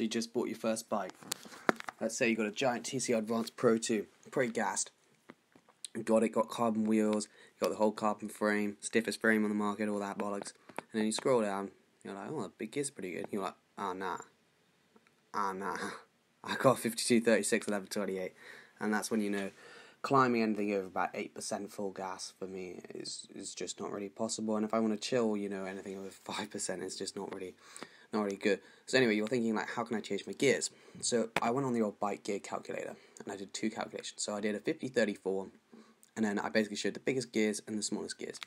So you just bought your first bike. Let's say you got a Giant TCR Advance Pro 2, pretty gassed. You Got it, got carbon wheels, got the whole carbon frame, stiffest frame on the market, all that bollocks. And then you scroll down, you're like, oh, the big gear's pretty good. You're like, ah, oh, nah. Ah, oh, nah. I got 52, 36, 11, 28. And that's when you know climbing anything over about 8% full gas for me is, is just not really possible. And if I want to chill, you know, anything over 5% is just not really not really good. So anyway, you're thinking like, how can I change my gears? So I went on the old bike gear calculator and I did two calculations. So I did a 50-34 and then I basically showed the biggest gears and the smallest gears.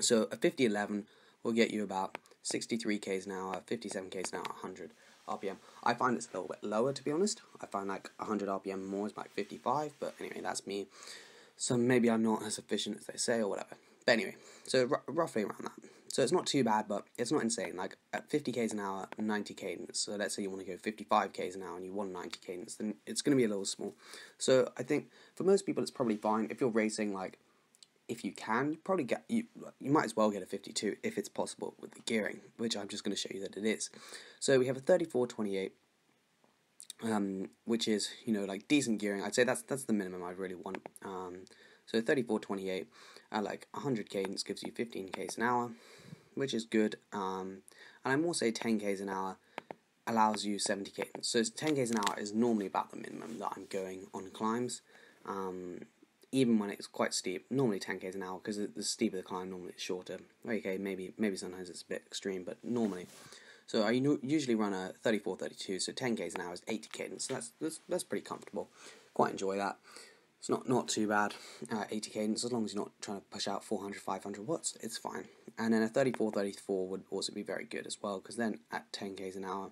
So a 50-11 will get you about 63 k's an hour, 57 k's an hour, 100 RPM. I find it's a little bit lower to be honest. I find like 100 RPM more is like 55, but anyway, that's me. So maybe I'm not as efficient as they say or whatever. But anyway, so roughly around that. So it's not too bad, but it's not insane. Like at 50 k's an hour, 90 cadence. So let's say you want to go 55 k's an hour and you want 90 cadence, then it's going to be a little small. So I think for most people, it's probably fine if you're racing like if you can, you probably get you you might as well get a 52 if it's possible with the gearing, which I'm just going to show you that it is. So we have a 3428 um, which is, you know, like decent gearing. I'd say that's that's the minimum I really want. Um, so 3428 at like 100 cadence gives you 15 k's an hour, which is good. Um, and I more say 10 k's an hour allows you 70 k. So 10 k's an hour is normally about the minimum that I'm going on climbs. Um, even when it's quite steep, normally 10 k's an hour because the, the steeper the climb, normally it's shorter. Okay, maybe maybe sometimes it's a bit extreme, but normally. So I usually run a 34, 32, so 10 k's an hour is 80 cadence. So that's, that's that's pretty comfortable. Quite enjoy that. It's not not too bad. Uh, 80 cadence as long as you're not trying to push out 400, 500 watts, it's fine. And then a 34, 34 would also be very good as well because then at 10 k's an hour,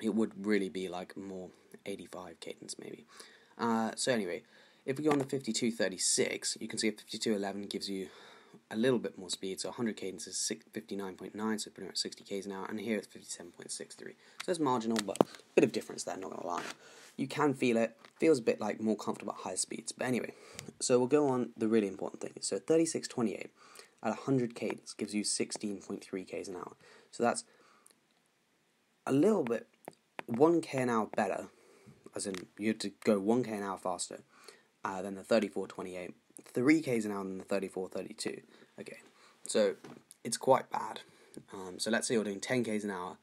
it would really be like more 85 cadence maybe. Uh, so anyway, if we go on the 5236, you can see a 5211 gives you a little bit more speed. So 100 cadence is 59.9, so pretty much 60 k's an hour, and here it's 57.63. So it's marginal, but a bit of difference there, not gonna lie. You can feel it, feels a bit like more comfortable at higher speeds. But anyway, so we'll go on the really important thing. So 3628 at 100 cadence gives you 16.3 k's an hour. So that's a little bit 1k an hour better, as in you have to go 1k an hour faster uh, than the 3428. 3 k's an hour than the 3432. Okay, so it's quite bad. Um, so let's say you're doing 10 k's an hour.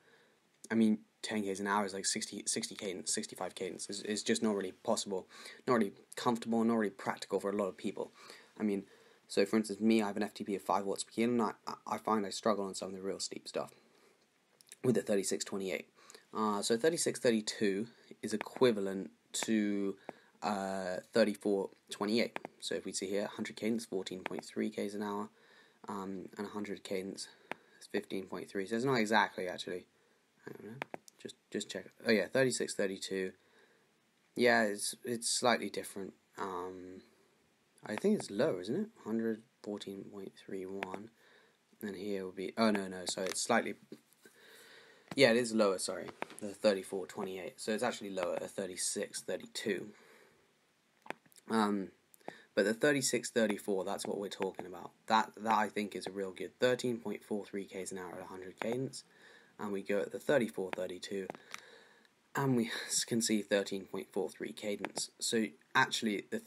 I mean, 10 k's an hour is like 60, 60 cadence, 65 cadence. It's, it's just not really possible, not really comfortable, not really practical for a lot of people. I mean, so for instance, me, I have an FTP of 5 watts per kilo, and I, I find I struggle on some of the real steep stuff with the 3628. Uh, so 3632 is equivalent to uh, 3428. So if we see here, 100 cadence, 14.3 k's an hour, um, and 100 cadence is 15.3. So it's not exactly actually. I don't know. Just just check. Oh yeah, 3632. Yeah, it's it's slightly different. Um, I think it's low, isn't it? 114.31. And here will be. Oh no no. So it's slightly yeah, it is lower, sorry, the 3428. So it's actually lower, a 3632. Um, but the 3634, that's what we're talking about. That that I think is a real good 13.43 k's an hour at 100 cadence, and we go at the 3432, and we can see 13.43 cadence. So actually, the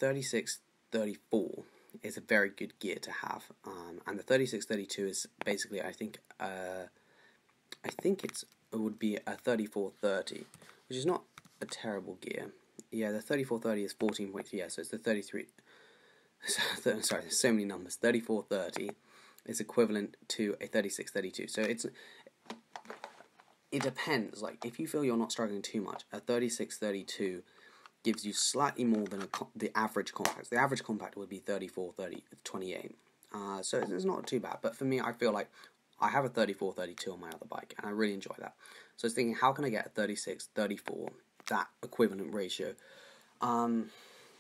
3634 is a very good gear to have, um, and the 3632 is basically I think uh, I think it's it would be a 3430, which is not a terrible gear. Yeah, the 3430 is 14.3, yeah, so it's the 33. Sorry, there's so many numbers. 3430 is equivalent to a 3632. So it's. It depends. Like, if you feel you're not struggling too much, a 3632 gives you slightly more than the average compact. The average compact would be 34, 30, 28. Uh, so it's not too bad. But for me, I feel like I have a 34 32 on my other bike, and I really enjoy that. So I was thinking, how can I get a 36 34, that equivalent ratio? Um,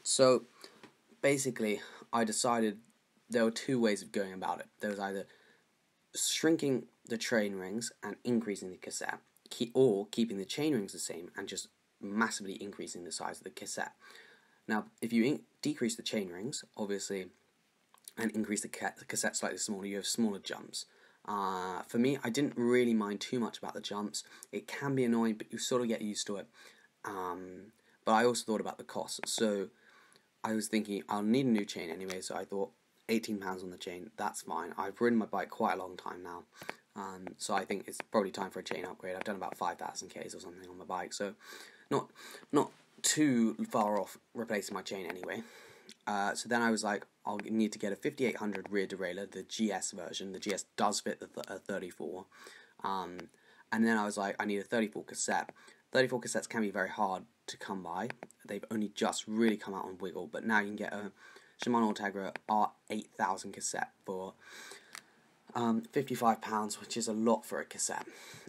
so basically, I decided there were two ways of going about it. There was either shrinking the chain rings and increasing the cassette, or keeping the chain rings the same and just massively increasing the size of the cassette. Now, if you decrease the chain rings, obviously, and increase the, ca- the cassette slightly smaller, you have smaller jumps. Uh, for me, I didn't really mind too much about the jumps. It can be annoying, but you sort of get used to it. Um, but I also thought about the cost. So I was thinking I'll need a new chain anyway. So I thought eighteen pounds on the chain. That's fine. I've ridden my bike quite a long time now. Um, so I think it's probably time for a chain upgrade. I've done about five thousand k's or something on my bike, so not not too far off replacing my chain anyway. Uh, so then I was like, I'll need to get a 5800 rear derailleur, the GS version. The GS does fit the th- 34. Um, and then I was like, I need a 34 cassette. 34 cassettes can be very hard to come by. They've only just really come out on Wiggle, but now you can get a Shimano Ultegra R8000 cassette for um, £55, which is a lot for a cassette.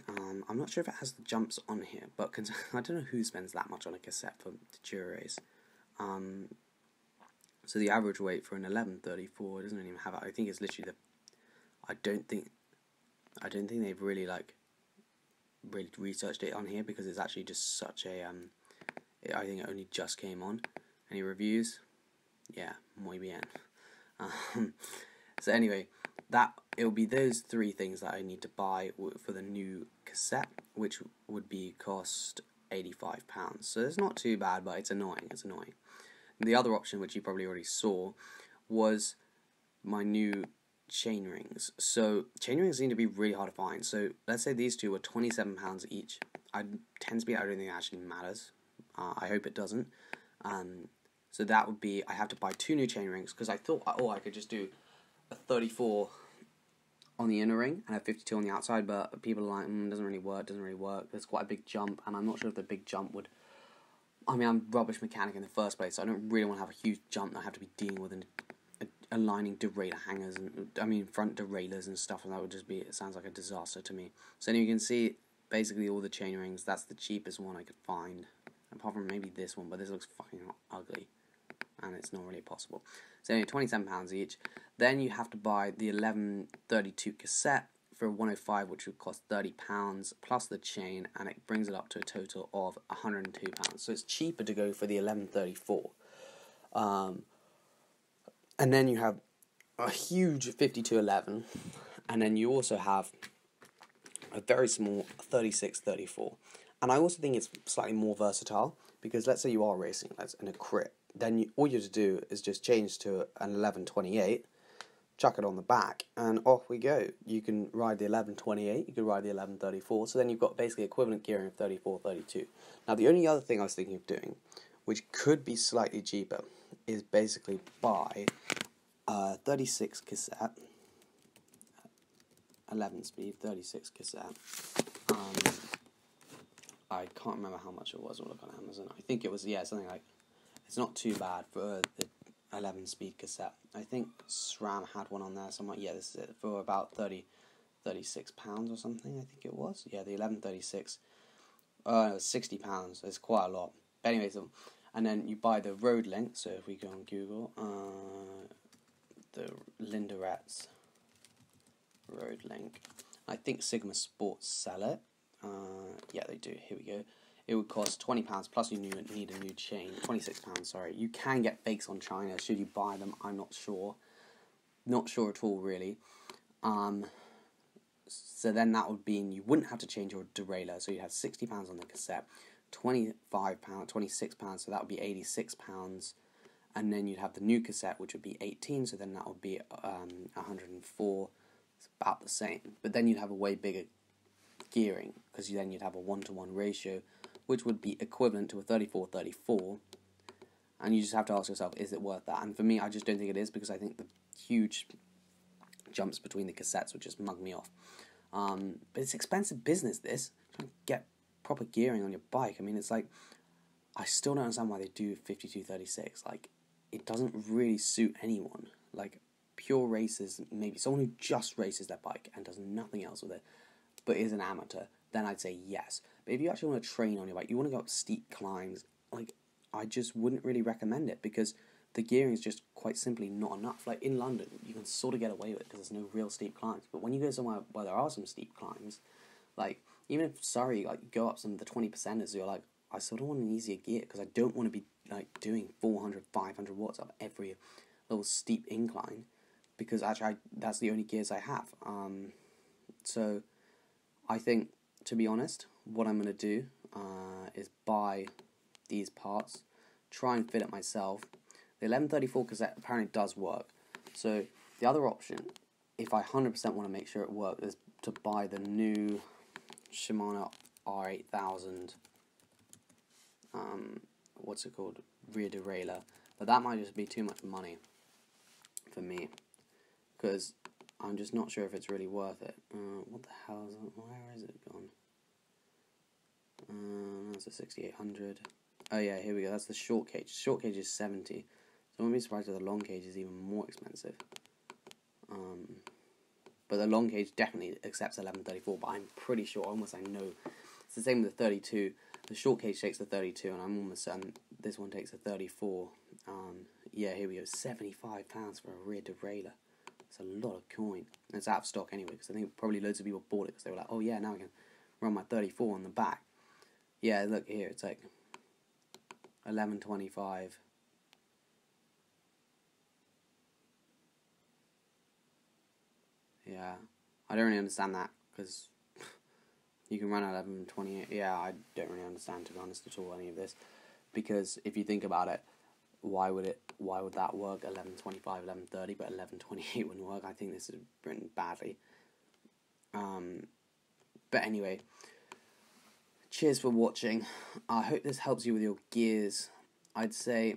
Um, I'm not sure if it has the jumps on here, but I don't know who spends that much on a cassette for the Dura-Ace. Um, so the average weight for an 1134 doesn't even have it. I think it's literally the. I don't think. I don't think they've really like. Really researched it on here because it's actually just such a um. It, I think it only just came on. Any reviews? Yeah, muy bien. Um, so anyway, that it'll be those three things that I need to buy for the new cassette, which would be cost eighty five pounds. So it's not too bad, but it's annoying. It's annoying. The other option, which you probably already saw, was my new chain rings. So chain rings seem to be really hard to find. So let's say these two were twenty seven pounds each. I tend to be I don't think it actually matters. Uh, I hope it doesn't. Um, so that would be I have to buy two new chain rings because I thought oh I could just do a 34 on the inner ring and a 52 on the outside, but people are like, mm, doesn't really work, doesn't really work. There's quite a big jump, and I'm not sure if the big jump would. I mean, I'm rubbish mechanic in the first place, so I don't really want to have a huge jump that I have to be dealing with and aligning derailleur hangers and I mean front derailleurs and stuff, and that would just be. It sounds like a disaster to me. So anyway, you can see basically all the chain rings. That's the cheapest one I could find, apart from maybe this one, but this looks fucking ugly and it's not really possible. So twenty-seven pounds each. Then you have to buy the eleven thirty-two cassette for one hundred oh five, which would cost thirty pounds plus the chain, and it brings it up to a total of one hundred and two pounds. So it's cheaper to go for the eleven thirty-four. Um, and then you have a huge fifty-two eleven, and then you also have a very small thirty-six thirty-four. And I also think it's slightly more versatile because let's say you are racing, let's in a crit, then you, all you have to do is just change to an 1128, chuck it on the back, and off we go. You can ride the 1128, you can ride the 1134, so then you've got basically equivalent gearing of 34, 32. Now, the only other thing I was thinking of doing, which could be slightly cheaper, is basically buy a 36 cassette, 11 speed, 36 cassette. Um, I can't remember how much it was. I'll look on Amazon. I think it was yeah something like it's not too bad for the 11 speed cassette. I think SRAM had one on there somewhere. Yeah, this is it for about 30, 36 pounds or something. I think it was. Yeah, the 1136. Uh, it was 60 pounds. It's quite a lot. But anyway, so and then you buy the road link. So if we go on Google, uh, the Lindaret's road link. I think Sigma Sports sell it. Uh, yeah, they do. Here we go it would cost twenty pounds plus you need a new chain. Twenty six pounds, sorry. You can get fakes on China. Should you buy them? I'm not sure. Not sure at all, really. Um, so then that would mean you wouldn't have to change your derailleur. So you'd have sixty pounds on the cassette, twenty five pounds, twenty six pounds. So that would be eighty six pounds. And then you'd have the new cassette, which would be eighteen. So then that would be um, one hundred and four. It's about the same. But then you'd have a way bigger gearing because then you'd have a one to one ratio which would be equivalent to a 34 34. And you just have to ask yourself, is it worth that? And for me, I just don't think it is because I think the huge jumps between the cassettes would just mug me off. Um, but it's expensive business, this. Get proper gearing on your bike. I mean, it's like, I still don't understand why they do 5236. Like, it doesn't really suit anyone. Like, pure racers, maybe someone who just races their bike and does nothing else with it, but is an amateur, then I'd say yes. But if you actually want to train on your bike, you want to go up steep climbs, like I just wouldn't really recommend it because the gearing is just quite simply not enough. Like in London, you can sort of get away with it because there's no real steep climbs. But when you go somewhere where there are some steep climbs, like even if Surrey, like go up some of the twenty percenters, you're like, I sort of want an easier gear because I don't want to be like doing 400, 500 watts up every little steep incline because actually I, that's the only gears I have. Um, So I think, to be honest, what I'm going to do uh, is buy these parts, try and fit it myself. The 1134 cassette apparently does work. So the other option, if I 100% want to make sure it works, is to buy the new Shimano R8000. Um, what's it called? Rear derailleur. But that might just be too much money for me. Because I'm just not sure if it's really worth it. Uh, what the hell is it? Where is it gone? Uh, that's a 6800. Oh yeah, here we go. That's the short cage. Short cage is 70. So I wouldn't be surprised if the long cage is even more expensive. Um, but the long cage definitely accepts 1134, but I'm pretty sure, almost I know, it's the same with the 32. The short cage takes the 32, and I'm almost certain this one takes a 34. Um, yeah, here we go, 75 pounds for a rear derailleur. It's a lot of coin. It's out of stock anyway, because I think probably loads of people bought it because they were like, oh yeah, now I can run my 34 on the back. Yeah, look here, it's like 1125. Yeah, I don't really understand that because you can run 1128. Yeah, I don't really understand to be honest at all any of this because if you think about it, why would it? Why would that work? 1125, 1130, but 1128 wouldn't work. I think this is written badly. Um, but anyway, cheers for watching. I hope this helps you with your gears. I'd say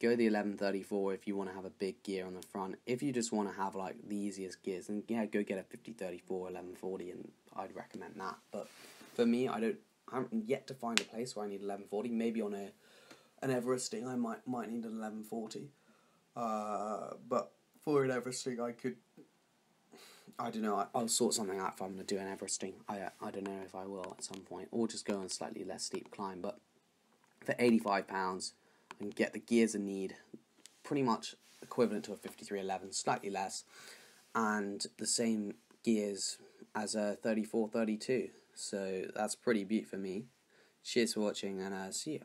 go the 1134 if you want to have a big gear on the front. If you just want to have like the easiest gears, then yeah, go get a 5034, 1140, and I'd recommend that. But for me, I don't. I haven't yet to find a place where I need 1140. Maybe on a an Everesting, I might might need an 1140. Uh, but for an Everesting, I could. I don't know. I, I'll sort something out if I'm going to do an Everesting. I I don't know if I will at some point, or just go on a slightly less steep climb. But for eighty five pounds, and get the gears I need, pretty much equivalent to a 5311, slightly less, and the same gears as a 3432. So that's pretty beat for me. Cheers for watching, and uh, see you.